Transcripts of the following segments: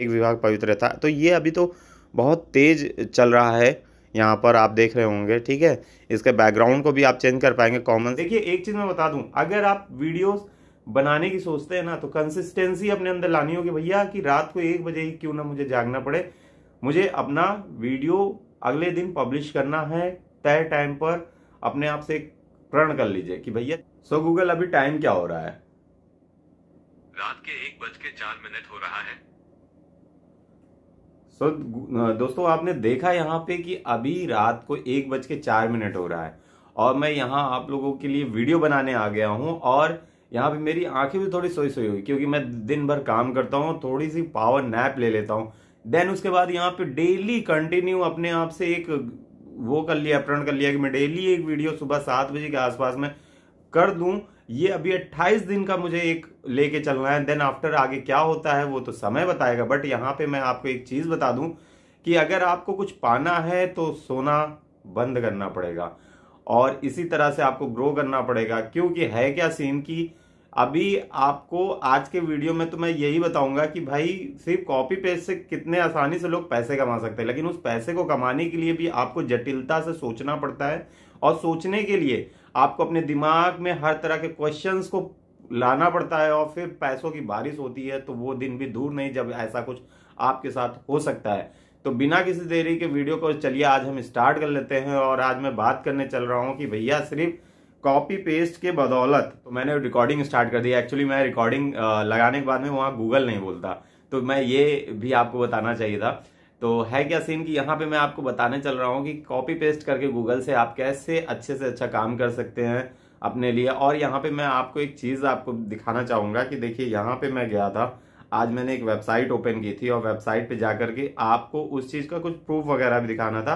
एक विभाग पवित्र था। तो ये अभी तो बहुत तेज चल रहा है। यहाँ पर आप देख रहे होंगे ठीक है? इसके बैकग्राउंड को भी आप चेंज कर पाएँगे कॉमन देखिए एक चीज़ मैं बता दूँ अगर आप वीडियोस बनाने की सोचते हैं ना तो कंसिस्टेंसी अपने अंदर लानी होगी भैया कि रात को एक बजे ही क्यों ना मुझे जागना पड़े? मुझे अपना वीडियो अगले दिन पब्लिश करना है तय टाइम पर अपने आप से प्रण कर लीजिए कि भैया सो गूगल अभी टाइम क्या हो रहा है? रात के एक बज के चार मिनट हो रहा है। सो so, दोस्तों आपने देखा यहाँ पे कि अभी रात को एक बज के चार मिनट हो रहा है। और मैं यहाँ आप लोगों के लिए वीडियो बनाने आ गया हूँ और यहाँ पे मेरी आँखें भी थोड़ी सोई सोई हुई क्योंकि मैं दिन भर काम करता हूँ थोड़ी सी पावर नैप ले लेता हूँ। देन उसके बाद यहाँ पे डेली कंटिन्यू अपने आप से एक वो कर लिया प्रण कर लिया कि मैं डेली एक वीडियो सुबह सात बजे के आसपास में कर दूँ। ये अभी 28 दिन का मुझे एक लेके चलना है देन आफ्टर आगे क्या होता है वो तो समय बताएगा बट यहाँ पे मैं आपको एक चीज़ बता दूँ कि अगर आपको कुछ पाना है तो सोना बंद करना पड़ेगा, और इसी तरह से आपको ग्रो करना पड़ेगा, क्योंकि है क्या सीन की अभी आपको आज के वीडियो में तो मैं यही बताऊँगा कि भाई सिर्फ़ कॉपी पेस्ट से कितने आसानी से लोग पैसे कमा सकते हैं, लेकिन उस पैसे को कमाने के लिए भी आपको जटिलता से सोचना पड़ता है, और सोचने के लिए आपको अपने दिमाग में हर तरह के क्वेश्चंस को लाना पड़ता है और फिर पैसों की बारिश होती है तो वो दिन भी दूर नहीं जब ऐसा कुछ आपके साथ हो सकता है। तो बिना किसी देरी के वीडियो को चलिए, आज हम स्टार्ट कर लेते हैं और आज मैं बात करने चल रहा हूँ कि भैया सिर्फ़ कॉपी पेस्ट के बदौलत तो मैंने रिकॉर्डिंग स्टार्ट कर दी एक्चुअली मैं रिकॉर्डिंग लगाने के बाद में वहाँ गूगल नहीं बोलता। तो मैं ये भी आपको बताना चाहिए था। तो है क्या सीन कि यहाँ पे मैं आपको बताने चल रहा हूँ कि कॉपी पेस्ट करके गूगल से आप कैसे अच्छे से अच्छा काम कर सकते हैं अपने लिए। और यहाँ पे मैं आपको एक चीज़ आपको दिखाना चाहूँगा कि देखिए, यहाँ पे मैं गया था। आज मैंने एक वेबसाइट ओपन की थी और वेबसाइट पे जाकर के आपको उस चीज़ का कुछ प्रूफ वगैरह भी दिखाना था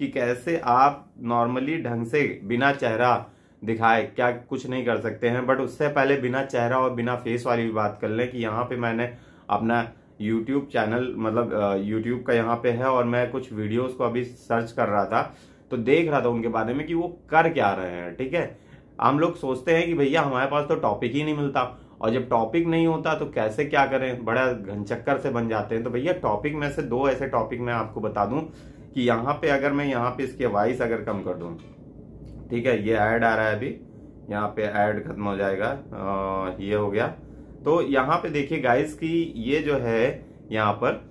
कि कैसे आप नॉर्मली ढंग से बिना चेहरा दिखाए क्या कुछ नहीं कर सकते हैं। बट उससे पहले बिना चेहरा और बिना फेस वाली भी बात कर लें कि यहाँ पे मैंने अपना यूट्यूब चैनल मतलब यूट्यूब का यहाँ पे है और मैं कुछ वीडियोस को अभी सर्च कर रहा था तो देख रहा था उनके बारे में कि वो कर क्या रहे हैं ठीक है? हम लोग सोचते हैं कि भैया हमारे पास तो टॉपिक ही नहीं मिलता और जब टॉपिक नहीं होता तो कैसे क्या करें? बड़ा घनचक्कर से बन जाते हैं। तो भैया टॉपिक में से दो ऐसे टॉपिक मैं आपको बता दूँ कि यहाँ पे अगर मैं यहाँ पे इसके वॉइस अगर कम कर दूँ ठीक है? ये ऐड आ रहा है अभी यहाँ पे ऐड खत्म हो जाएगा आ, ये हो गया। तो यहाँ पे देखिए गाइस की ये जो है यहाँ पर,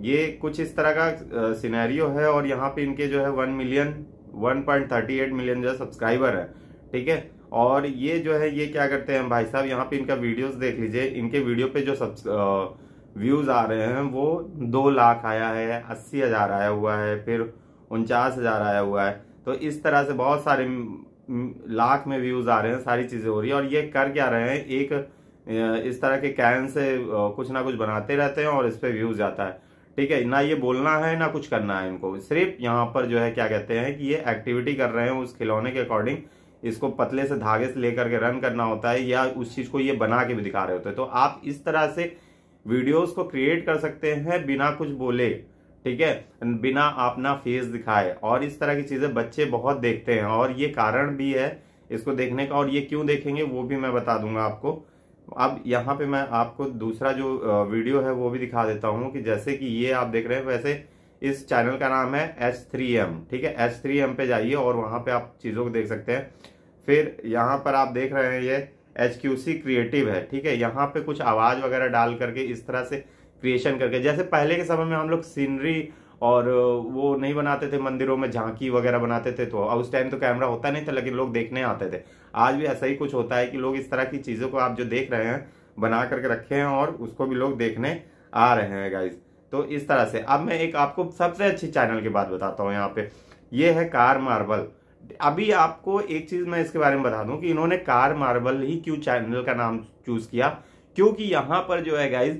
ये कुछ इस तरह का सिनेरियो है और यहाँ पे इनके जो है one million one point thirty eight million जो सब्सक्राइबर है, ठीक है? और ये जो है, ये क्या करते हैं भाई साहब, यहाँ पे इनका वीडियोस देख लीजिए, इनके वीडियो पे जो सब व्यूज़ आ रहे हैं वो दो लाख आया है, अस्सी हज़ार आया हुआ है, फिर उनचास हज़ार आया हुआ है। तो इस तरह से बहुत सारे लाख में व्यूज़ आ रहे हैं, सारी चीज़ें हो रही है और ये कर क्या रहे हैं, एक इस तरह के कैन से कुछ ना कुछ बनाते रहते हैं और इस पे व्यूज़ आता है। ठीक है, ना ये बोलना है, ना कुछ करना है इनको। सिर्फ़ यहाँ पर जो है, क्या कहते हैं कि ये एक्टिविटी कर रहे हैं उस खिलौने के अकॉर्डिंग इसको पतले से धागे से लेकर के रन करना होता है या उस चीज़ को ये बना के भी दिखा रहे होते हैं। तो आप इस तरह से वीडियोस को क्रिएट कर सकते हैं बिना कुछ बोले। ठीक है, बिना अपना फेस दिखाए। और इस तरह की चीज़ें बच्चे बहुत देखते हैं। और ये कारण भी है इसको देखने का। और ये क्यों देखेंगे, वो भी मैं बता दूँगा आपको। अब यहाँ पे मैं आपको दूसरा जो वीडियो है वो भी दिखा देता हूँ कि जैसे कि ये आप देख रहे हैं, वैसे इस चैनल का नाम है एच थ्री एम ठीक है? एच थ्री एम पे जाइए और वहाँ पे आप चीज़ों को देख सकते हैं। फिर यहाँ पर आप देख रहे हैं ये एच क्यू सी क्रिएटिव है, ठीक है? यहाँ पे कुछ आवाज़ वगैरह डाल करके इस तरह से क्रिएशन करके, जैसे पहले के समय में हम लोग सीनरी और वो नहीं बनाते थे, मंदिरों में झांकी वगैरह बनाते थे तो उस टाइम तो कैमरा होता नहीं था, लेकिन लोग देखने आते थे। आज भी ऐसा ही कुछ होता है कि लोग इस तरह की चीज़ों को आप जो देख रहे हैं, बना करके रखे हैं और उसको भी लोग देखने आ रहे हैं गाइज़ तो इस तरह से। अब मैं एक आपको सबसे अच्छी चैनल की बात बताता हूँ यहाँ पे। ये है कार मार्बल अभी आपको एक चीज़ मैं इसके बारे में बता दूँ कि इन्होंने कार मार्बल ही क्यों चैनल का नाम चूज़ किया? क्योंकि यहाँ पर जो है गाइज़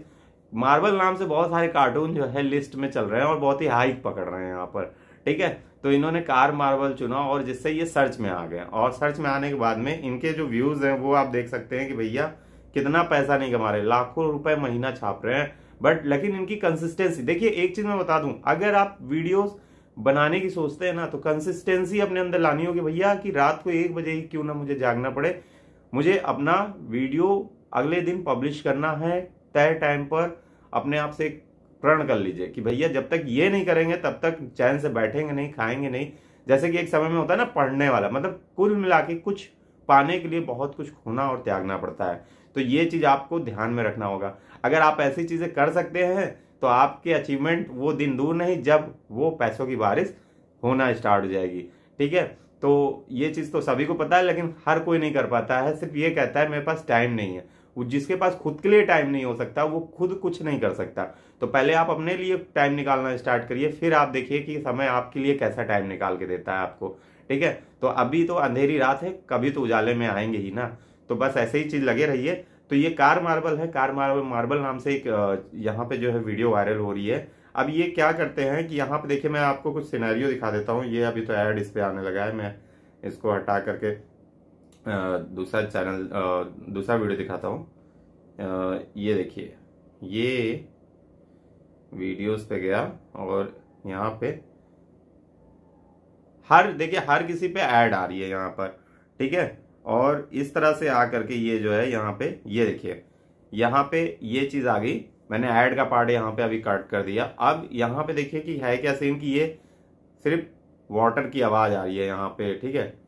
मार्बल नाम से बहुत सारे कार्टून जो है लिस्ट में चल रहे हैं और बहुत ही हाइक पकड़ रहे हैं यहाँ पर। ठीक है? तो इन्होंने कार मार्बल चुना और जिससे ये सर्च में आ गए। और सर्च में आने के बाद में इनके जो व्यूज़ हैं, वो आप देख सकते हैं कि भैया, कितना पैसा नहीं कमा रहे। लाखों रुपए महीना छाप रहे हैं। बट लेकिन इनकी कंसिस्टेंसी देखिए, एक चीज़ मैं बता दूँ, अगर आप वीडियोस बनाने की सोचते हैं ना तो कंसिस्टेंसी अपने अंदर लानी होगी, भैया, कि रात को एक बजे ही क्यों ना मुझे जागना पड़े? मुझे अपना वीडियो अगले दिन पब्लिश करना है तय टाइम पर, अपने आप से प्रण कर लीजिए कि भैया, जब तक ये नहीं करेंगे, तब तक चैन से बैठेंगे नहीं, खाएँगे नहीं। जैसे कि एक समय में होता है ना, पढ़ने वाला मतलब कुल मिला के कुछ पाने के लिए बहुत कुछ खोना और त्यागना पड़ता है। तो ये चीज़ आपको ध्यान में रखना होगा। अगर आप ऐसी चीज़ें कर सकते हैं तो आपके अचीवमेंट वो दिन दूर नहीं, जब वो पैसों की बारिश होना स्टार्ट हो जाएगी। ठीक है? तो ये चीज़ तो सभी को पता है, लेकिन हर कोई नहीं कर पाता है। सिर्फ़ ये कहता है, मेरे पास टाइम नहीं है। जिसके पास खुद के लिए टाइम नहीं हो सकता, वो खुद कुछ नहीं कर सकता। तो पहले आप अपने लिए टाइम निकालना स्टार्ट करिए, फिर आप देखिए कि समय आपके लिए कैसा टाइम निकाल के देता है आपको। ठीक है? तो अभी तो अंधेरी रात है, कभी तो उजाले में आएँगे ही ना। तो बस ऐसे ही चीज़ लगे रहिए। तो ये कार मार्बल है, कार मार्बल मार्बल नाम से एक यहाँ पे जो है वीडियो वायरल हो रही है। अब ये क्या करते हैं कि यहाँ पे देखिए मैं आपको कुछ सिनेरियो दिखा देता हूँ। ये अभी तो एड इस पे आने लगा है, मैं इसको हटा करके दूसरा चैनल दूसरा वीडियो दिखाता हूँ। ये देखिए, ये वीडियोस पे गया और यहाँ पे हर, देखिए, हर किसी पे ऐड आ रही है यहाँ पर, ठीक है? और इस तरह से आकर के ये जो है, यहाँ पे, ये देखिए, यहाँ पे ये चीज़ आ गई। मैंने ऐड का पार्ट यहाँ पे अभी कट कर दिया। अब यहाँ पे देखिए कि है क्या सेम कि ये सिर्फ़ वाटर की आवाज़ आ रही है यहाँ पे, ठीक है?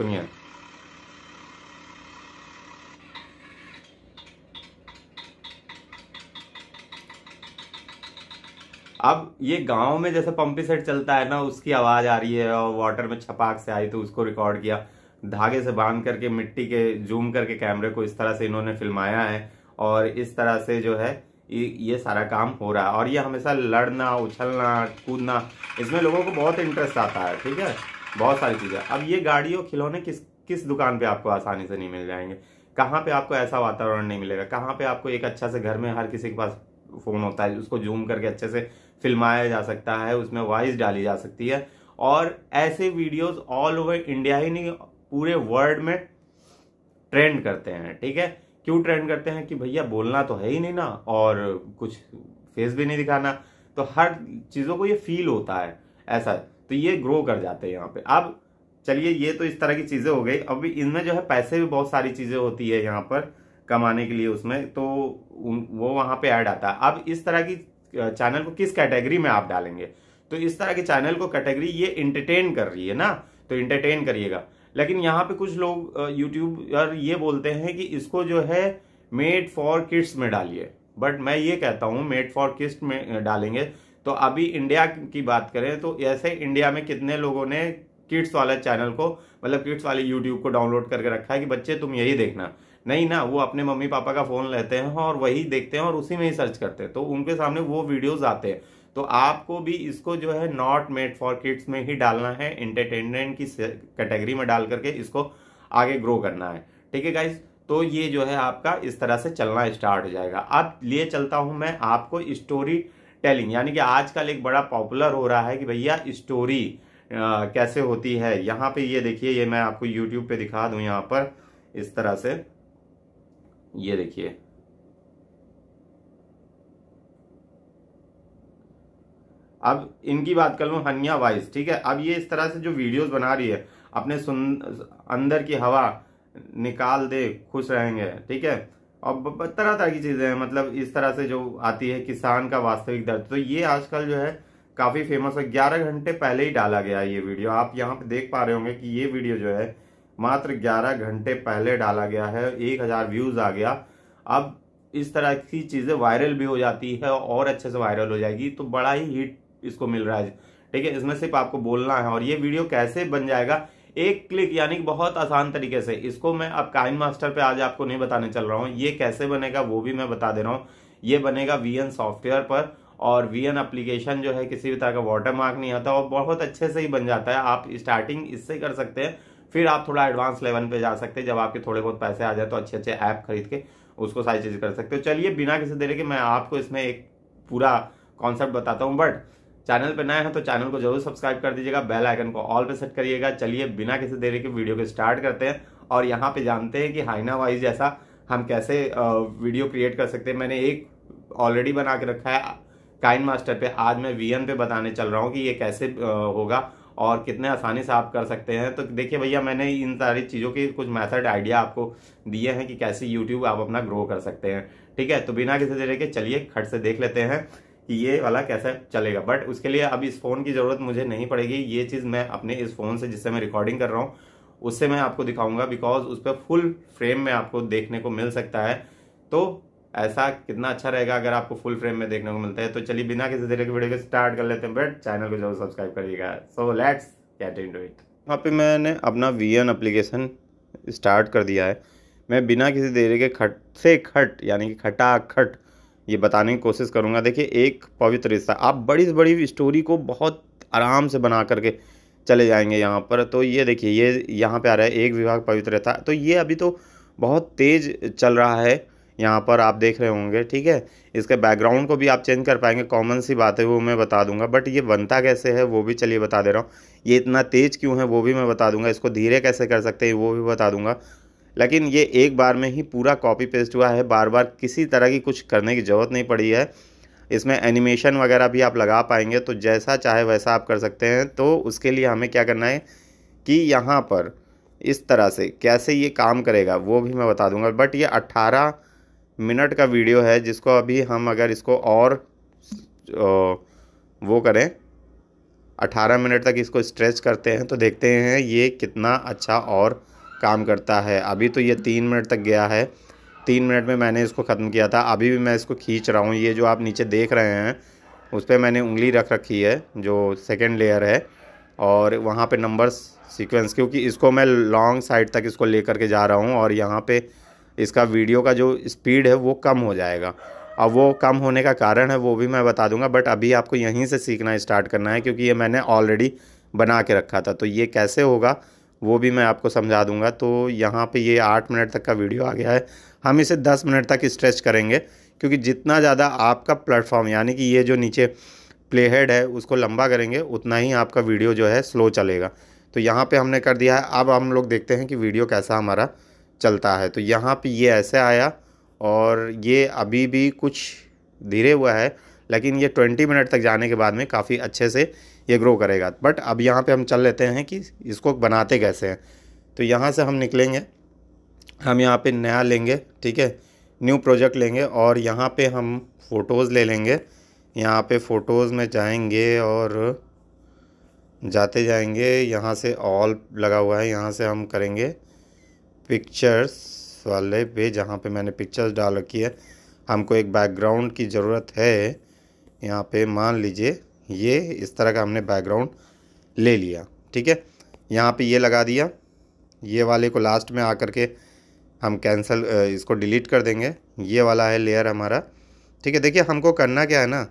सुनिए अब ये गाँव में जैसे पंपी सेट चलता है ना, उसकी आवाज़ आ रही है और वाटर में छपाक से आई तो उसको रिकॉर्ड किया। धागे से बाँध करके, मिट्टी के जूम करके कैमरे को इस तरह से इन्होंने फिल्माया है और इस तरह से जो है, ये सारा काम हो रहा है। और ये हमेशा लड़ना, उछलना, कूदना, इसमें लोगों को बहुत इंटरेस्ट आता है, ठीक है? बहुत सारी चीज़ें। अब ये गाड़ी और खिलौने किस किस दुकान पे आपको आसानी से नहीं मिल जाएँगे? कहाँ पे आपको ऐसा वातावरण नहीं मिलेगा? कहाँ पे आपको एक अच्छा से घर में हर किसी के पास फ़ोन होता है, उसको जूम करके अच्छे से फिल्माया जा सकता है, उसमें वॉइस डाली जा सकती है। और ऐसे वीडियोस ऑल ओवर इंडिया ही नहीं, पूरे वर्ल्ड में ट्रेंड करते हैं, ठीक है? क्यों ट्रेंड करते हैं कि भैया बोलना तो है ही नहीं ना, और कुछ फेस भी नहीं दिखाना। तो हर चीज़ों को ये फील होता है, ऐसा। तो ये ग्रो कर जाते हैं यहाँ पे। अब चलिए, ये तो इस तरह की चीज़ें हो गई। अभी इनमें जो है पैसे भी बहुत सारी चीज़ें होती है यहाँ पर कमाने के लिए उसमें तो वो वहाँ पे ऐड आता है। अब इस तरह की चैनल को किस कैटेगरी में आप डालेंगे? तो इस तरह के चैनल को कैटेगरी ये इंटरटेन कर रही है ना? तो इंटरटेन करिएगा। लेकिन यहाँ पे कुछ लोग यूट्यूब ये बोलते हैं कि इसको जो है मेड फॉर किड्स में डालिए। बट मैं ये कहता हूँ मेड फॉर किड्स में डालेंगे। तो अभी इंडिया की बात करें तो ऐसे इंडिया में कितने लोगों ने किड्स वाले चैनल को मतलब किड्स वाले यूट्यूब को डाउनलोड करके रखा है कि बच्चे तुम यही देखना। नहीं ना, वो अपने मम्मी पापा का फ़ोन लेते हैं और वही देखते हैं और उसी में ही सर्च करते हैं। तो उनके सामने वो वीडियोज़ आते हैं। तो आपको भी इसको जो है नॉट मेड फॉर किड्स में ही डालना है इंटरटेनमेंट की कैटेगरी में डाल करके इसको आगे ग्रो करना है। ठीक है गाइज़ तो ये जो है आपका इस तरह से चलना स्टार्ट हो जाएगा। अब लिए चलता हूँ मैं आपको स्टोरी टेलिंग, यानी कि आजकल एक बड़ा पॉपुलर हो रहा है कि भैया स्टोरी कैसे होती है। यहाँ पे ये देखिए, ये मैं आपको यूट्यूब पे दिखा दूँ यहाँ पर, इस तरह से। ये देखिए। अब इनकी बात कर लू, हनिया वाइस ठीक है? अब ये इस तरह से जो वीडियोस बना रही है, अपने सुन, अंदर की हवा निकाल दे, खुश रहेंगे, ठीक है? और तरह तरह की चीज़ें हैं। मतलब इस तरह से जो आती है किसान का वास्तविक दर्द। तो ये आजकल जो है, काफ़ी फ़ेमस है ग्यारह घंटे पहले ही डाला गया है ये वीडियो। आप यहाँ पे देख पा रहे होंगे कि ये वीडियो जो है, मात्र 11 घंटे पहले डाला गया है, एक हज़ार व्यूज़ आ गया। अब इस तरह की चीज़ें वायरल भी हो जाती है और अच्छे से वायरल हो जाएगी। तो बड़ा ही हिट इसको मिल रहा है। ठीक है, इसमें सिर्फ़ आपको बोलना है। और ये वीडियो कैसे बन जाएगा एक क्लिक यानी बहुत आसान तरीके से। इसको मैं अब काइन मास्टर पे आज आपको नहीं बताने चल रहा हूँ। ये कैसे बनेगा वो भी मैं बता दे रहा हूँ। ये बनेगा वीएन सॉफ्टवेयर पर और वीएन एप्लीकेशन जो है किसी भी तरह का वाटर मार्क नहीं आता और बहुत अच्छे से ही बन जाता है। आप स्टार्टिंग इससे कर सकते हैं। फिर आप थोड़ा एडवांस लेवल पे जा सकते हैं। जब आपके थोड़े बहुत पैसे आ जाए तो अच्छे अच्छे ऐप खरीद के उसको सारी चीज़ कर सकते हो। चलिए बिना किसी देरी के मैं आपको इसमें एक पूरा कॉन्सेप्ट बताता हूँ। बट चैनल पर नए हैं तो चैनल को ज़रूर सब्सक्राइब कर दीजिएगा, बेल आइकन को ऑल पे सेट करिएगा। चलिए, बिना किसी देरी के वीडियो को स्टार्ट करते हैं और यहाँ पे जानते हैं कि हाइना वाइज जैसा हम कैसे वीडियो क्रिएट कर सकते हैं। मैंने एक ऑलरेडी बना के रखा है, काइन मास्टर पे। आज मैं वीएन पे बताने चल रहा हूँ कि ये कैसे होगा और कितने आसानी से आप कर सकते हैं। तो देखिए भैया, मैंने इन सारी चीज़ों के कुछ मेथड, आइडिया आपको दिए हैं कि कैसे यूट्यूब आप अपना ग्रो कर सकते हैं। ठीक है तो बिना किसी तरह के चलिए खट से देख लेते हैं। कि ये वाला कैसे चलेगा। बट उसके लिए अब इस फ़ोन की ज़रूरत मुझे नहीं पड़ेगी। ये चीज़ मैं अपने इस फ़ोन से, जिससे मैं रिकॉर्डिंग कर रहा हूँ, उससे मैं आपको दिखाऊँगा बिकॉज़ उस पर फुल फ्रेम में आपको देखने को मिल सकता है। तो ऐसा कितना अच्छा रहेगा अगर आपको फुल फ्रेम में देखने को मिलता है। तो चलिए बिना किसी तरह के वीडियो को स्टार्ट कर लेते हैं बट चैनल को ज़रूर सब्सक्राइब करिएगा। So let's get in it वहाँ पे मैंने अपना वी एन अप्लीकेशन स्टार्ट कर दिया है। मैं बिना किसी देरी के खट से खट, यानी कि खटा खट ये बताने की कोशिश करूँगा। देखिए, एक पवित्र रिश्ता। आप बड़ी से बड़ी स्टोरी को बहुत आराम से बना करके चले जाएँगे यहाँ पर। तो ये देखिए, ये यहाँ पे आ रहा है, एक विभाग पवित्र था। तो ये अभी तो बहुत तेज़ चल रहा है यहाँ पर, आप देख रहे होंगे, ठीक है? इसके बैकग्राउंड को भी आप चेंज कर पाएँगे। कॉमन सी बात है, वो मैं बता दूँगा। बट ये बनता कैसे है, वो भी चलिए बता दे रहा हूँ। ये इतना तेज़ क्यों है, वो भी मैं बता दूँगा। इसको धीरे कैसे कर सकते हैं, वो भी बता दूँगा। लेकिन ये एक बार में ही पूरा कॉपी पेस्ट हुआ है। बार बार किसी तरह की कुछ करने की ज़रूरत नहीं पड़ी है। इसमें एनिमेशन वगैरह भी आप लगा पाएँगे तो जैसा चाहे वैसा आप कर सकते हैं। तो उसके लिए हमें क्या करना है कि यहाँ पर इस तरह से कैसे ये काम करेगा, वो भी मैं बता दूँगा। बट ये अट्ठारह मिनट का वीडियो है, जिसको अभी हम अगर इसको और वो करें अठारह मिनट तक इसको स्ट्रेच करते हैं तो देखते हैं ये कितना अच्छा और काम करता है। अभी तो ये तीन मिनट तक गया है। तीन मिनट में मैंने इसको ख़त्म किया था। अभी भी मैं इसको खींच रहा हूँ। ये जो आप नीचे देख रहे हैं, उस पर मैंने उंगली रख रखी है, जो सेकेंड लेयर है। और वहाँ पे नंबर्स सीक्वेंस क्योंकि इसको मैं लॉन्ग साइड तक इसको लेकर के जा रहा हूँ और यहाँ पे इसका वीडियो का जो स्पीड है, वो कम हो जाएगा। अब वो कम होने का कारण है, वो भी मैं बता दूँगा बट अभी आपको यहीं से सीखना स्टार्ट करना है, क्योंकि ये मैंने ऑलरेडी बना के रखा था। तो ये कैसे होगा? वो भी मैं आपको समझा दूँगा। तो यहाँ पे ये आठ मिनट तक का वीडियो आ गया है। हम इसे दस मिनट तक स्ट्रेच करेंगे, क्योंकि जितना ज़्यादा आपका प्लेटफॉर्म, यानी कि ये जो नीचे प्ले हेड है, उसको लंबा करेंगे, उतना ही आपका वीडियो जो है स्लो चलेगा। तो यहाँ पे हमने कर दिया है। अब हम लोग देखते हैं कि वीडियो कैसा हमारा चलता है। तो यहाँ पे ये ऐसे आया, और ये अभी भी कुछ धीरे हुआ है, लेकिन ये ट्वेंटी मिनट तक जाने के बाद में काफ़ी अच्छे से ये ग्रो करेगा। बट अब यहाँ पे हम चल लेते हैं कि इसको बनाते कैसे हैं। तो यहाँ से हम निकलेंगे। हम यहाँ पे नया लेंगे, ठीक है? न्यू प्रोजेक्ट लेंगे और यहाँ पे हम फ़ोटोज़ ले लेंगे। यहाँ पे फ़ोटोज़ में जाएँगे और जाते जाएँगे। यहाँ से ऑल लगा हुआ है। यहाँ से हम करेंगे पिक्चर्स वाले पे जहाँ पे मैंने पिक्चर्स डाल रखी है। हमको एक बैकग्राउंड की ज़रूरत है। यहाँ पे मान लीजिए ये इस तरह का हमने बैकग्राउंड ले लिया, ठीक है? यहाँ पे ये लगा दिया। ये वाले को लास्ट में आकर के हम कैंसिल इसको डिलीट कर देंगे। ये वाला है लेयर हमारा, ठीक है? देखिए, हमको करना क्या है ना?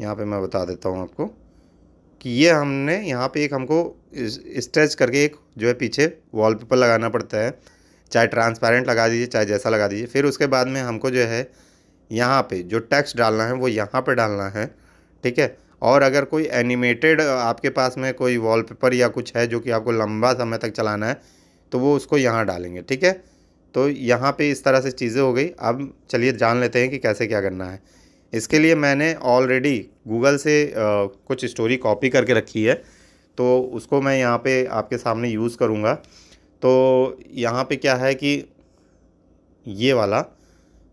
यहाँ पे मैं बता देता हूँ आपको कि ये हमने यहाँ पे एक हमको स्ट्रेच करके एक जो है पीछे वॉलपेपर लगाना पड़ता है। चाहे ट्रांसपेरेंट लगा दीजिए, चाहे जैसा लगा दीजिए। फिर उसके बाद में हमको जो है यहाँ पे जो टैक्स डालना है, वो यहाँ पे डालना है, ठीक है? और अगर कोई एनिमेटेड आपके पास में कोई वॉलपेपर या कुछ है जो कि आपको लंबा समय तक चलाना है तो वो उसको यहाँ डालेंगे ठीक है? तो यहाँ पे इस तरह से चीज़ें हो गई। अब चलिए जान लेते हैं कि कैसे क्या करना है। इसके लिए मैंने ऑलरेडी गूगल से आ, कुछ स्टोरी कॉपी करके रखी है। तो उसको मैं यहाँ पे आपके सामने यूज़ करूँगा। तो यहाँ पे क्या है कि ये वाला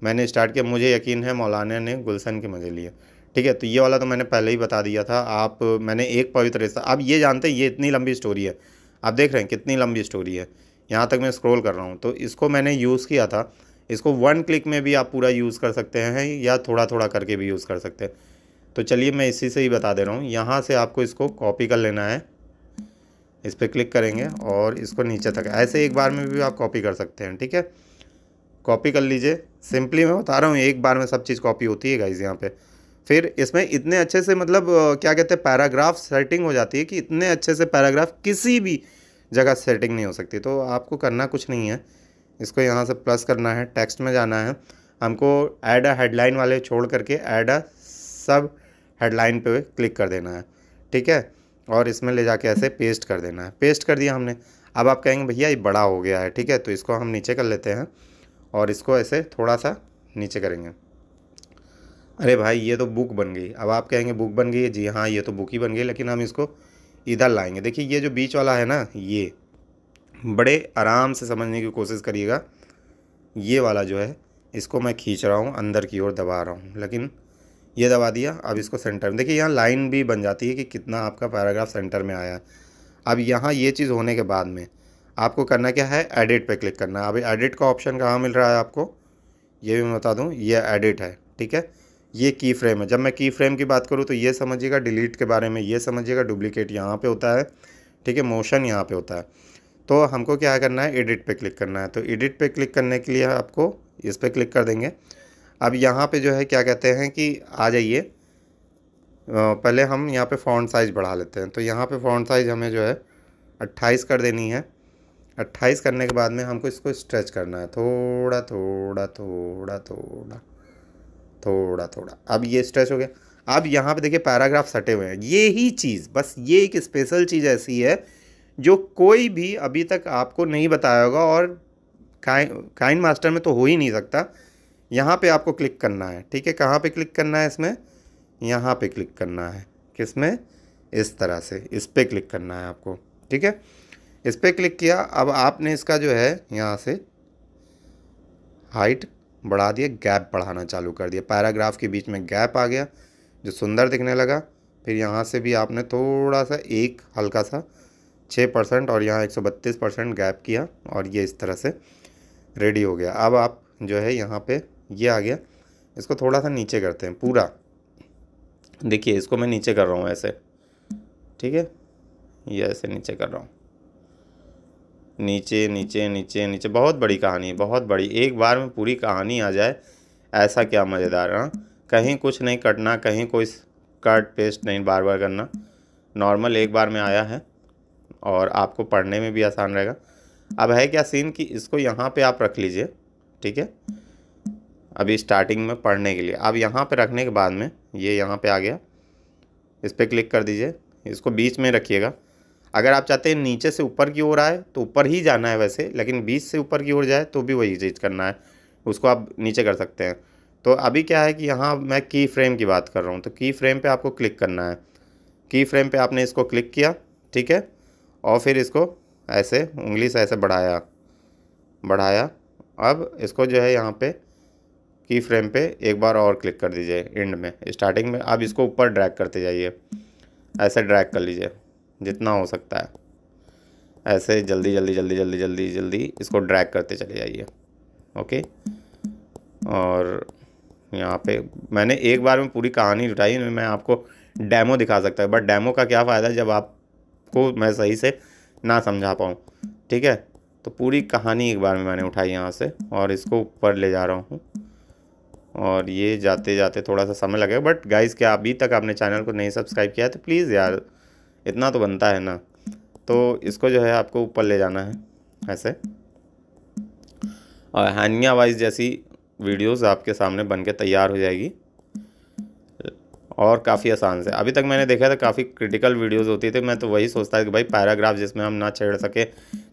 मैंने स्टार्ट किया। मुझे यकीन है मौलाना ने गुलशन के मज़े लिए। ठीक है तो ये वाला तो मैंने पहले ही बता दिया था। आप, मैंने एक पवित्र रिश्ता अब ये जानते हैं, ये इतनी लंबी स्टोरी है। आप देख रहे हैं कितनी लंबी स्टोरी है। यहाँ तक मैं स्क्रॉल कर रहा हूँ तो इसको मैंने यूज़ किया था। इसको वन क्लिक में भी आप पूरा यूज़ कर सकते हैं या थोड़ा थोड़ा करके भी यूज़ कर सकते हैं। तो चलिए मैं इसी से ही बता दे रहा हूँ। यहाँ से आपको इसको कॉपी कर लेना है। इस पर क्लिक करेंगे और इसको नीचे तक, ऐसे एक बार में भी आप कॉपी कर सकते हैं, ठीक है? कॉपी कर लीजिए। सिंपली मैं बता रहा हूँ, एक बार में सब चीज़ कॉपी होती है गाइज़ यहाँ पे। फिर इसमें इतने अच्छे से मतलब क्या कहते हैं, पैराग्राफ सेटिंग हो जाती है कि इतने अच्छे से पैराग्राफ किसी भी जगह सेटिंग नहीं हो सकती। तो आपको करना कुछ नहीं है। इसको यहाँ से प्लस करना है, टेक्स्ट में जाना है। हमको ऐड अ हेडलाइन वाले छोड़ करके ऐड अ सब हेडलाइन पे क्लिक कर देना है। ठीक है? और इसमें ले जाके ऐसे पेस्ट कर देना है। पेस्ट कर दिया हमने। अब आप कहेंगे, भैया, ये बड़ा हो गया है। ठीक है? तो इसको हम नीचे कर लेते हैं और इसको ऐसे थोड़ा सा नीचे करेंगे। अरे भाई, ये तो बुक बन गई। अब आप कहेंगे बुक बन गई जी हाँ ये तो बुक ही बन गई, लेकिन हम इसको इधर लाएँगे। देखिए, ये जो बीच वाला है ना, ये, बड़े आराम से समझने की कोशिश करिएगा। ये वाला जो है, इसको मैं खींच रहा हूँ, अंदर की ओर दबा रहा हूँ। लेकिन ये दबा दिया, अब इसको सेंटर में, देखिए, यहाँ लाइन भी बन जाती है कि कितना आपका पैराग्राफ सेंटर में आया। अब यहाँ ये चीज़ होने के बाद में, आपको करना क्या है एडिट पे क्लिक करना। है अभी एडिट का ऑप्शन कहाँ मिल रहा है आपको? ये भी मैं बता दूँ, ये एडिट है, ठीक है? ये की फ्रेम है। जब मैं की फ्रेम की बात करूँ तो ये समझिएगा डिलीट के बारे में, ये समझिएगा डुप्लीकेट यहाँ पे होता है, ठीक है मोशन यहाँ पे होता है। तो हमको क्या करना है? एडिट पे क्लिक करना है। तो एडिट पे क्लिक करने के लिए आपको इस पर क्लिक कर देंगे। अब यहाँ पे जो है क्या कहते हैं कि आ जाइए। पहले हम यहाँ पे फ़ॉन्ट साइज़ बढ़ा लेते हैं। तो यहाँ पे फ़ॉन्ट साइज़ हमें जो है अट्ठाईस कर देनी है। अट्ठाईस करने के बाद में हमको इसको स्ट्रेच करना है। थोड़ा थोड़ा थोड़ा थोड़ा। थोड़ा थोड़ा। अब ये स्ट्रेच हो गया। अब यहाँ पे देखिए पैराग्राफ सटे हुए हैं। ये ही चीज़, बस ये एक स्पेशल चीज़ ऐसी है, जो कोई भी अभी तक आपको नहीं बताया होगा और काइन मास्टर में तो हो ही नहीं सकता। यहाँ पे आपको क्लिक करना है, ठीक है? कहाँ पे क्लिक करना है इसमें? यहाँ पे क्लिक करना है। किसमें इस तरह से। इस पर क्लिक करना है आपको, ठीक है? इस पर क्लिक किया। अब आपने इसका जो है, यहाँ से हाइट बढ़ा दिया गैप बढ़ाना चालू कर दिया। पैराग्राफ के बीच में गैप आ गया, जो सुंदर दिखने लगा। फिर यहाँ से भी आपने थोड़ा सा, एक हल्का सा छः परसेंट और यहाँ एक सौ बत्तीस परसेंट गैप किया और ये इस तरह से रेडी हो गया। अब आप जो है यहाँ पे, ये आ गया। इसको थोड़ा सा नीचे करते हैं, पूरा। देखिए, इसको मैं नीचे कर रहा हूँ ऐसे। ठीक है? ये ऐसे नीचे कर रहा हूँ। नीचे नीचे नीचे नीचे। बहुत बड़ी कहानी है, बहुत बड़ी। एक बार में पूरी कहानी आ जाए, ऐसा क्या मज़ेदार हाँ कहीं कुछ नहीं कटना, कहीं कोई कट, पेस्ट नहीं बार बार करना। नॉर्मल एक बार में आया है, और आपको पढ़ने में भी आसान रहेगा। अब है क्या सीन कि इसको यहाँ पे आप रख लीजिए, ठीक है? अभी स्टार्टिंग में पढ़ने के लिए। अब यहाँ पे रखने के बाद में ये यहाँ पे आ गया। इस पर क्लिक कर दीजिए। इसको बीच में रखिएगा। अगर आप चाहते हैं नीचे से ऊपर की ओर आए तो ऊपर ही जाना है वैसे, लेकिन बीच से ऊपर की ओर जाए तो भी वही चीज़ करना है। उसको आप नीचे कर सकते हैं। तो अभी क्या है कि यहाँ मैं की फ्रेम की बात कर रहा हूँ तो की फ्रेम पे आपको क्लिक करना है। की फ्रेम पे आपने इसको क्लिक किया, ठीक है? और फिर इसको ऐसे, उंगली से ऐसे बढ़ाया बढ़ाया। अब इसको जो है यहाँ पे की फ्रेम पे एक बार और क्लिक कर दीजिए, एंड में, स्टार्टिंग में। अब इसको ऊपर ड्रैग करते जाइए। ऐसे ड्रैग कर लीजिए। जितना हो सकता है। ऐसे जल्दी जल्दी जल्दी जल्दी जल्दी जल्दी इसको ड्रैग करते चले जाइए। ओके? और यहाँ पे मैंने एक बार में पूरी कहानी जुटाई, मैं आपको डैमो दिखा सकता है। बट डैमो का क्या फ़ायदा जब आपको मैं सही से ना समझा पाऊँ। ठीक है? तो पूरी कहानी एक बार में मैंने उठाई यहाँ से और इसको ऊपर ले जा रहा हूँ। और ये जाते जाते थोड़ा सा समय लगेगा। बट गाइज़ क्या अभी तक आपने चैनल को नहीं सब्सक्राइब किया है तो प्लीज़ यार इतना तो बनता है ना। तो इसको जो है आपको ऊपर ले जाना है, ऐसे। और हानिया वाइज जैसी वीडियोस आपके सामने बन के तैयार हो जाएगी। और काफ़ी आसान से। अभी तक मैंने देखा था काफ़ी क्रिटिकल वीडियोस होती थी मैं तो वही सोचता था कि भाई पैराग्राफ जिसमें हम ना छेड़ सकें,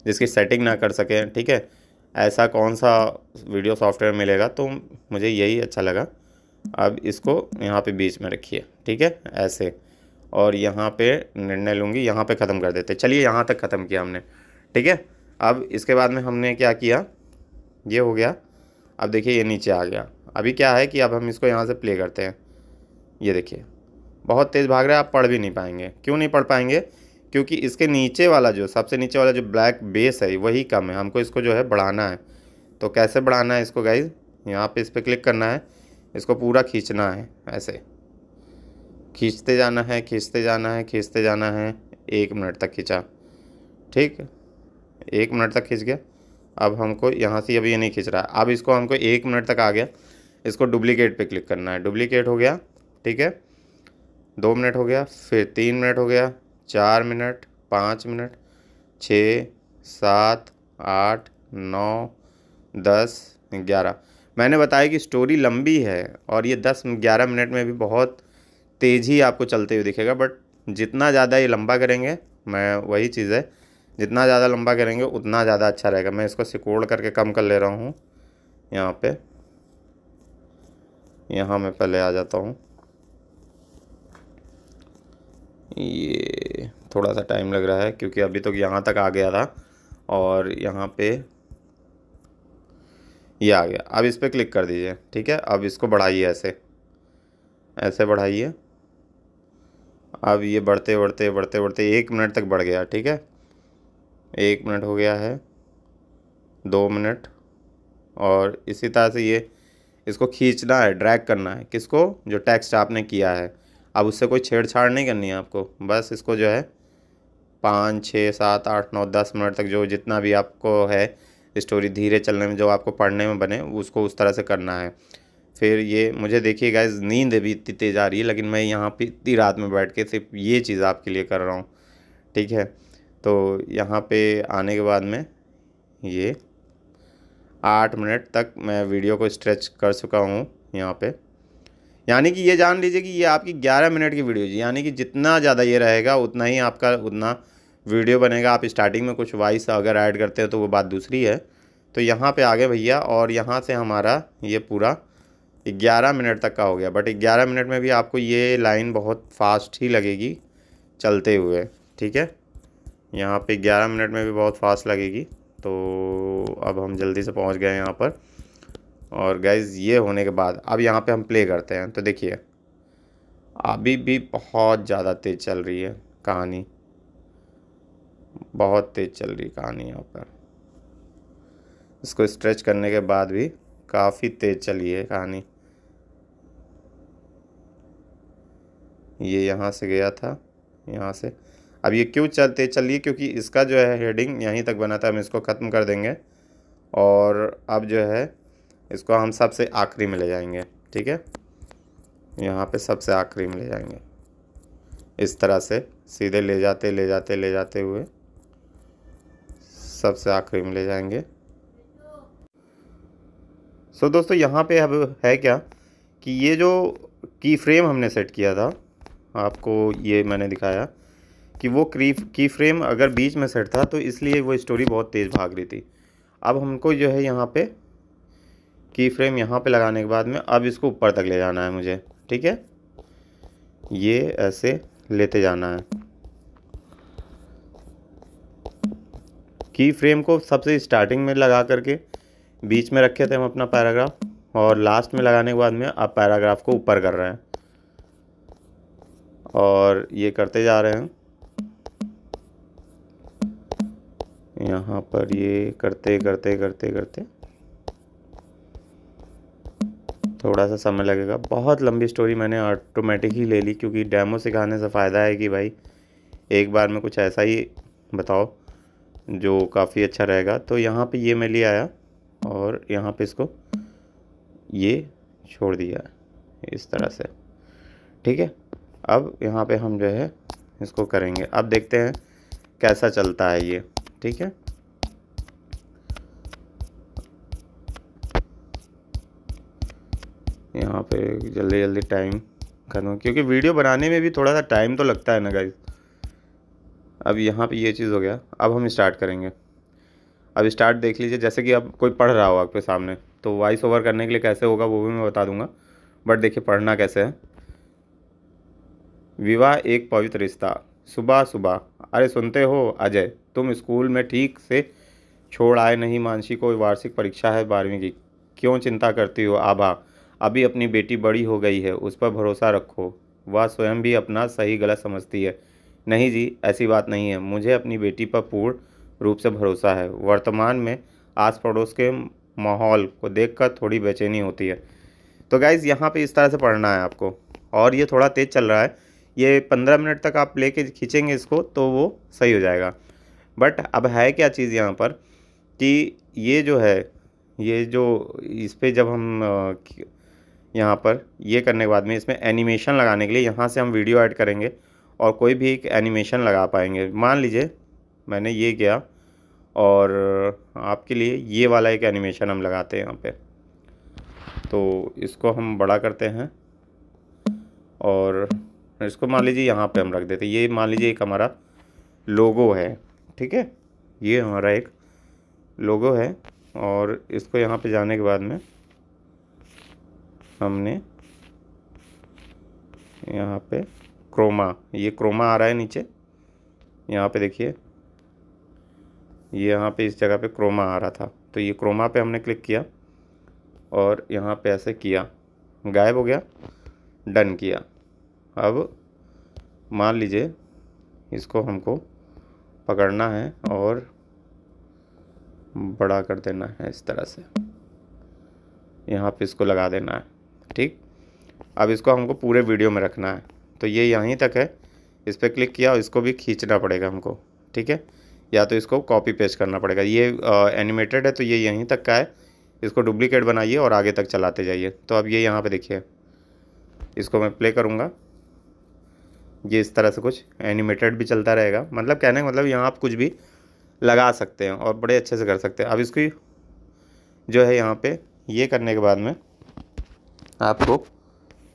जिसकी सेटिंग ना कर सकें, ठीक है? ऐसा कौन सा वीडियो सॉफ्टवेयर मिलेगा? तो मुझे यही अच्छा लगा। अब इसको यहाँ पे बीच में रखिए, ठीक है? ऐसे। और यहाँ पे निर्णय लूँगी, यहाँ पे ख़त्म कर देते। चलिए यहाँ तक ख़त्म किया हमने, ठीक है? अब इसके बाद में हमने क्या किया? ये हो गया। अब देखिए ये नीचे आ गया। अभी क्या है कि अब हम इसको यहाँ से प्ले करते हैं। ये देखिए, बहुत तेज़ भाग रहा है, आप पढ़ भी नहीं पाएँगे। क्यों नहीं पढ़ पाएँगे? क्योंकि इसके नीचे वाला जो, सबसे नीचे वाला जो ब्लैक बेस है, वही कम है। हमको इसको जो है बढ़ाना है। तो कैसे बढ़ाना है इसको गाइज़ यहाँ पे इस पर क्लिक करना है। इसको पूरा खींचना है, ऐसे। खींचते जाना है, खींचते जाना है, खींचते जाना है। एक मिनट तक खींचा। ठीक? एक मिनट तक खींच गया। अब हमको यहाँ से अभी ये नहीं खींच रहा। है अब इसको हमको एक मिनट तक आ गया। इसको डुप्लीकेट पे क्लिक करना है। डुप्लीकेट हो गया। ठीक है? दो मिनट हो गया। फिर तीन मिनट हो गया। चार मिनट, पाँच मिनट, छ, सात, आठ, नौ, दस, ग्यारह। मैंने बताया कि स्टोरी लंबी है और ये दस ग्यारह मिनट में भी बहुत तेज़ ही आपको चलते हुए दिखेगा बट जितना ज़्यादा ये लंबा करेंगे, मैं वही चीज़ है, जितना ज़्यादा लंबा करेंगे, उतना ज़्यादा अच्छा रहेगा। मैं इसको सिकोड़ करके कम कर ले रहा हूँ, यहाँ पे। यहाँ मैं पहले आ जाता हूँ। ये थोड़ा सा टाइम लग रहा है, क्योंकि अभी तो यहाँ तक आ गया था, और यहाँ पे ये आ गया। अब इस पर क्लिक कर दीजिए, ठीक है? अब इसको बढ़ाइए ऐसे। ऐसे बढ़ाइए। अब ये बढ़ते बढ़ते बढ़ते बढ़ते, एक मिनट तक बढ़ गया, ठीक है? एक मिनट हो गया है, दो मिनट, और इसी तरह से ये, इसको खींचना है ड्रैग करना है, किसको? जो टेक्स्ट आपने किया है। अब उससे कोई छेड़छाड़ नहीं करनी है आपको, बस इसको जो है, पाँच, छः, सात, आठ, नौ, दस मिनट तक जो जितना भी आपको है स्टोरी धीरे चलने में, जो आपको पढ़ने में बने, उसको उस तरह से करना है। फिर ये, मुझे देखिए गाइज़ नींद भी इतनी तेज़ आ रही है, लेकिन मैं यहाँ पे इतनी रात में बैठ के सिर्फ़ ये चीज़ आपके लिए कर रहा हूँ, ठीक है? तो यहाँ पे आने के बाद में ये आठ मिनट तक मैं वीडियो को स्ट्रेच कर चुका हूँ यहाँ पे। यानी कि ये जान लीजिए कि ये आपकी ग्यारह मिनट की वीडियो यानी कि जितना ज़्यादा ये रहेगा, उतना ही आपका, उतना वीडियो बनेगा। आप स्टार्टिंग में कुछ वॉइस अगर ऐड करते हैं तो वो बात दूसरी है। तो यहाँ पे आगे भैया, और यहाँ से हमारा ये पूरा ग्यारह मिनट तक का हो गया बट ग्यारह मिनट में भी आपको ये लाइन बहुत फास्ट ही लगेगी चलते हुए, ठीक है? यहाँ पे ग्यारह मिनट में भी बहुत फास्ट लगेगी तो अब हम जल्दी से पहुँच गए यहाँ पर। और गैज़ ये होने के बाद, अब यहाँ पे हम प्ले करते हैं तो देखिए, अभी भी बहुत ज़्यादा तेज़ चल रही है कहानी। बहुत तेज़ चल रही कहानी यहाँ पर। इसको स्ट्रेच करने के बाद भी काफ़ी तेज़ चली है कहानी। ये यहाँ से गया था, यहाँ से। अब ये क्यों चलते, चलिए क्योंकि इसका जो है हेडिंग यहीं तक बना था, हम इसको ख़त्म कर देंगे। और अब जो है, इसको हम सबसे आखिरी में ले जाएँगे, ठीक है? यहाँ पे सबसे आखिरी में ले जाएँगे। इस तरह से सीधे ले जाते ले जाते ले जाते हुए सबसे आखिरी में ले जाएँगे। सो दोस्तों, यहाँ पे अब है क्या कि ये जो की फ्रेम हमने सेट किया था आपको ये मैंने दिखाया कि वो क्री की फ्रेम अगर बीच में सेट था तो इसलिए वो स्टोरी बहुत तेज़ भाग रही थी। अब हमको जो है यहाँ पे की फ्रेम यहाँ पे लगाने के बाद में अब इसको ऊपर तक ले जाना है मुझे, ठीक है? ये ऐसे लेते जाना है। की फ्रेम को सबसे स्टार्टिंग में लगा करके बीच में रखे थे हम अपना पैराग्राफ और लास्ट में लगाने के बाद में आप पैराग्राफ को ऊपर कर रहे हैं। और ये करते जा रहे हैं। यहाँ पर ये करते करते करते करते। थोड़ा सा समय लगेगा। बहुत लंबी स्टोरी मैंने ऑटोमेटिक ही ले ली क्योंकि डेमो सिखाने से फ़ायदा है कि भाई एक बार में कुछ ऐसा ही बताओ जो काफ़ी अच्छा रहेगा। तो यहाँ पे ये मैं ले आया और यहाँ पे इसको ये छोड़ दिया इस तरह से। ठीक है? अब यहाँ पे हम जो है इसको करेंगे। अब देखते हैं कैसा चलता है ये, ठीक है? यहाँ पे जल्दी जल्दी टाइम खत्म क्योंकि वीडियो बनाने में भी थोड़ा सा टाइम तो लगता है ना गाइज़ अब यहाँ पे ये चीज़ हो गया। अब हम स्टार्ट करेंगे। अब स्टार्ट देख लीजिए, जैसे कि अब कोई पढ़ रहा हो आपके सामने तो वॉइस ओवर करने के लिए कैसे होगा वो भी मैं बता दूँगा। बट देखिए, पढ़ना कैसे है। विवाह एक पवित्र रिश्ता। सुबह सुबह। अरे सुनते हो, अजय, तुम स्कूल में ठीक से छोड़ आए नहीं, मानसी को वार्षिक परीक्षा है बारहवीं की? क्यों चिंता करती हो? आभा, अभी अपनी बेटी बड़ी हो गई है, उस पर भरोसा रखो। वह स्वयं भी अपना सही गलत समझती है। नहीं जी, ऐसी बात नहीं है। मुझे अपनी बेटी पर पूर्ण रूप से भरोसा है। वर्तमान में आस पड़ोस के माहौल को देखकर थोड़ी बेचैनी होती है। तो गाइज़ यहाँ पे इस तरह से पढ़ना है आपको। और ये थोड़ा तेज़ चल रहा है। ये पंद्रह मिनट तक आप लेके खींचेंगे इसको तो वो सही हो जाएगा। बट अब है क्या चीज़ यहाँ पर कि ये जो है, ये जो इस पर जब हम यहाँ पर ये करने के बाद में इसमें एनिमेशन लगाने के लिए यहाँ से हम वीडियो ऐड करेंगे और कोई भी एक एनिमेशन लगा पाएँगे। मान लीजिए मैंने ये किया और आपके लिए ये वाला एक एनिमेशन हम लगाते हैं यहाँ पे। तो इसको हम बड़ा करते हैं और इसको मान लीजिए यहाँ पे हम रख देते ये मान लीजिए एक हमारा लोगो है, ठीक है? ये हमारा एक लोगो है और इसको यहाँ पे जाने के बाद में हमने यहाँ पे क्रोमा, ये क्रोमा आ रहा है नीचे। यहाँ पे देखिए, ये यहाँ पे इस जगह पे क्रोमा आ रहा था। तो ये क्रोमा पे हमने क्लिक किया और यहाँ पे ऐसे किया। गायब हो गया, डन किया। अब मान लीजिए इसको हमको पकड़ना है और बड़ा कर देना है इस तरह से। यहाँ पे इसको लगा देना है, ठीक? अब इसको हमको पूरे वीडियो में रखना है। तो ये यहीं तक है। इस पर क्लिक किया और इसको भी खींचना पड़ेगा हमको, ठीक है? या तो इसको कॉपी पेस्ट करना पड़ेगा। ये एनिमेटेड है तो ये यहीं तक का है। इसको डुप्लीकेट बनाइए और आगे तक चलाते जाइए। तो अब ये यहाँ पे देखिए। इसको मैं प्ले करूँगा। ये इस तरह से कुछ एनिमेटेड भी चलता रहेगा। मतलब कहने का मतलब यहाँ आप कुछ भी लगा सकते हैं और बड़े अच्छे से कर सकते हैं। अब इसकी जो है यहाँ पे, ये करने के बाद में आपको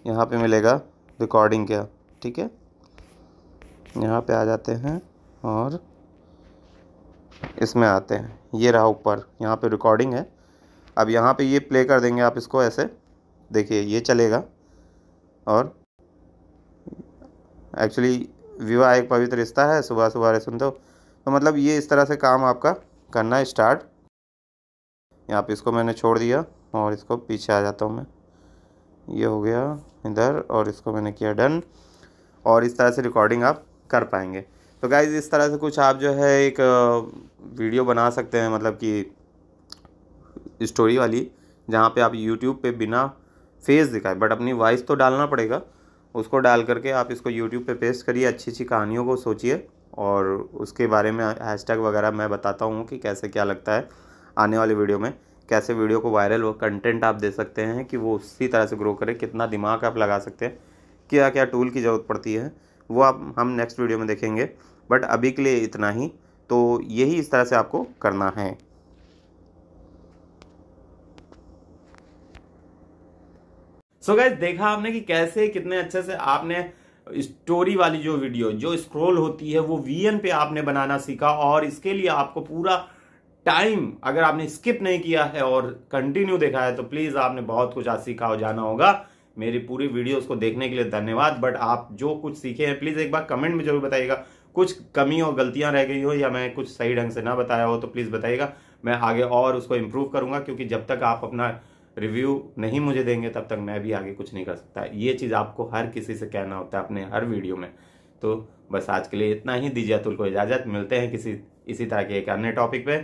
यहाँ पे मिलेगा रिकॉर्डिंग क्या, ठीक है? यहाँ पे आ जाते हैं और इसमें आते हैं। ये रहा ऊपर, यहाँ पे रिकॉर्डिंग है। अब यहाँ पे ये प्ले कर देंगे आप इसको ऐसे। देखिए, ये चलेगा और एक्चुअली विवाह एक पवित्र रिश्ता है, सुबह सुबह सुनते दो तो मतलब ये इस तरह से काम आपका करना स्टार्ट। यहाँ पे इसको मैंने छोड़ दिया और इसको पीछे आ जाता हूँ मैं। ये हो गया इधर और इसको मैंने किया डन और इस तरह से रिकॉर्डिंग आप कर पाएँगे। तो गाइज़ इस तरह से कुछ आप जो है एक वीडियो बना सकते हैं मतलब कि स्टोरी वाली, जहाँ पे आप यूट्यूब पे बिना फेस दिखाए बट अपनी वॉइस तो डालना पड़ेगा। उसको डाल करके आप इसको यूट्यूब पे पेस्ट करिए अच्छी अच्छी कहानियों को सोचिए और उसके बारे में हैशटैग वगैरह मैं बताता हूँ कि कैसे क्या लगता है आने वाली वीडियो में, कैसे वीडियो को वायरल वो कंटेंट आप दे सकते हैं कि वो उसी तरह से ग्रो करे, कितना दिमाग आप लगा सकते हैं क्या क्या टूल की ज़रूरत पड़ती है, वो आप, हम नेक्स्ट वीडियो में देखेंगे बट अभी के लिए इतना ही तो यही इस तरह से आपको करना है। सो गैस देखा आपने कि कैसे, कितने अच्छे से आपने स्टोरी वाली जो वीडियो जो स्क्रॉल होती है, वो वीएन पे आपने बनाना सीखा और इसके लिए आपको पूरा टाइम अगर आपने स्किप नहीं किया है और कंटिन्यू देखा है तो प्लीज़ आपने बहुत कुछ आज सीखा हो जाना होगा। मेरी पूरी वीडियोस को देखने के लिए धन्यवाद बट आप जो कुछ सीखे हैं प्लीज़ एक बार कमेंट में ज़रूर बताइएगा। कुछ कमी और गलतियाँ रह गई हो या मैं कुछ सही ढंग से ना बताया हो तो प्लीज़ बताइएगा। मैं आगे और उसको इम्प्रूव करूँगा, क्योंकि जब तक आप अपना रिव्यू नहीं मुझे देंगे तब तक मैं भी आगे कुछ नहीं कर सकता। ये चीज़ आपको हर किसी से कहना होता है अपने हर वीडियो में। तो बस आज के लिए इतना ही। दीजिए अतुल को इजाज़त। मिलते हैं किसी, इसी तरह के एक अन्य टॉपिक पे।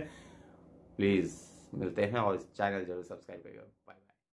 प्लीज़ मिलते हैं और चैनल ज़रूर सब्सक्राइब करिएगा।